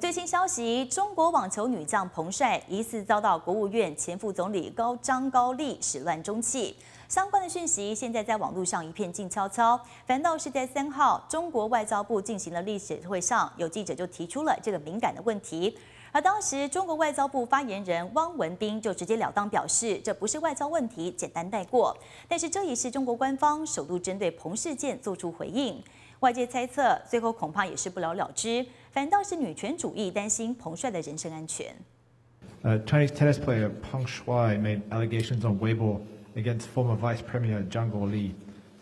最新消息，中国网球女将彭帅疑似遭到国务院前副总理高张高丽始乱终弃。相关的讯息现在在网络上一片静悄悄。反倒是在三号，中国外交部进行了历史会上，有记者就提出了这个敏感的问题。而当时中国外交部发言人汪文斌就直截了当表示，这不是外交问题，简单带过。但是这也是中国官方首度针对彭事件做出回应。外界猜测，最后恐怕也是不了了之。反倒是女权主义担心彭帅的人身安全。Uh, Chinese tennis player Peng Shuai made allegations on Weibo against former Vice Premier Zhang Guoli.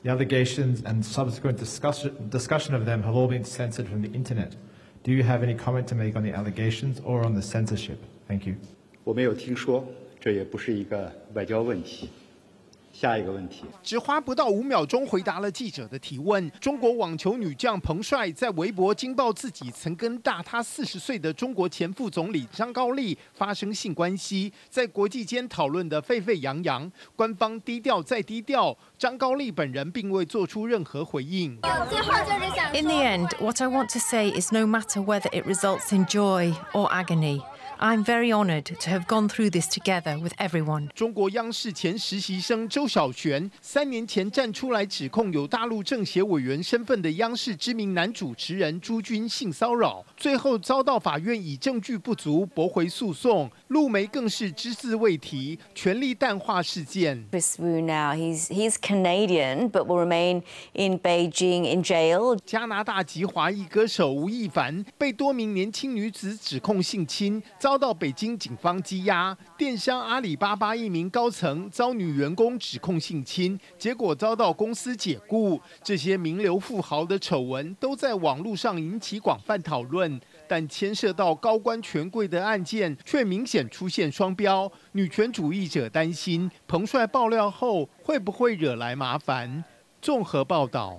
The allegations and subsequent discussion, discussion of them have all been censored from the internet. Do you have any comment to make on the allegations or on the censorship? Thank you. 我没有听说，这也不是一个外交问题。 下一个问题，只花不到五秒钟回答了记者的提问。中国网球女将彭帅在微博惊爆自己曾跟大她四十岁的中国前副总理张高丽发生性关系，在国际间讨论的沸沸扬扬。官方低调再低调，张高丽本人并未做出任何回应。In the end, what I want to say is no matter whether it results in joy or agony. I'm very honoured to have gone through this together with everyone. 中国央视前实习生周小璇三年前站出来指控有大陆政协委员身份的央视知名男主持人朱军性骚扰，最后遭到法院以证据不足驳回诉讼。陆媒更是只字未提，全力淡化事件。Chris Wu now he's he's Canadian but will remain in Beijing in jail. 加拿大籍华裔歌手吴亦凡被多名年轻女子指控性侵。遭到北京警方羁押，电商阿里巴巴一名高层遭女员工指控性侵，结果遭到公司解雇。这些名流富豪的丑闻都在网络上引起广泛讨论，但牵涉到高官权贵的案件却明显出现双标。女权主义者担心彭帅爆料后会不会惹来麻烦。综合报道。